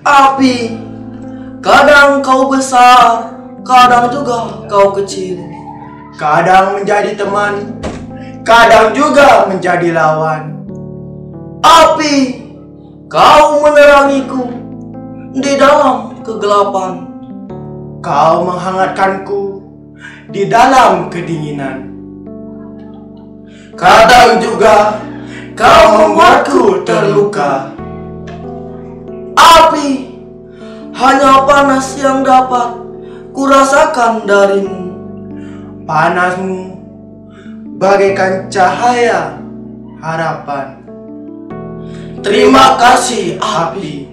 Api, kadang kau besar, kadang juga kau kecil. Kadang menjadi teman, kadang juga menjadi lawan. Api, kau menerangiku di dalam kegelapan. Kau menghangatkanku di dalam kedinginan. Kadang juga kau membuatku hanya panas yang dapat kurasakan darimu. Panasmu bagaikan cahaya harapan. Terima kasih, api.